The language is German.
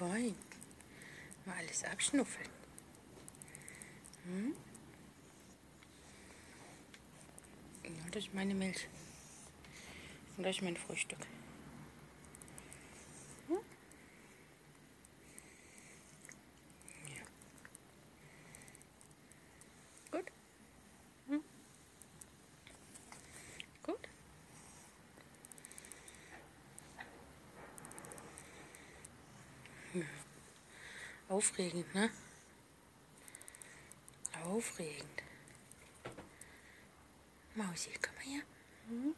fein. Mal alles abschnuffeln. Hm? Ja, das ist meine Milch. Und das ist mein Frühstück. Aufregend, ne? Aufregend. Mausi, komm mal her. Mhm.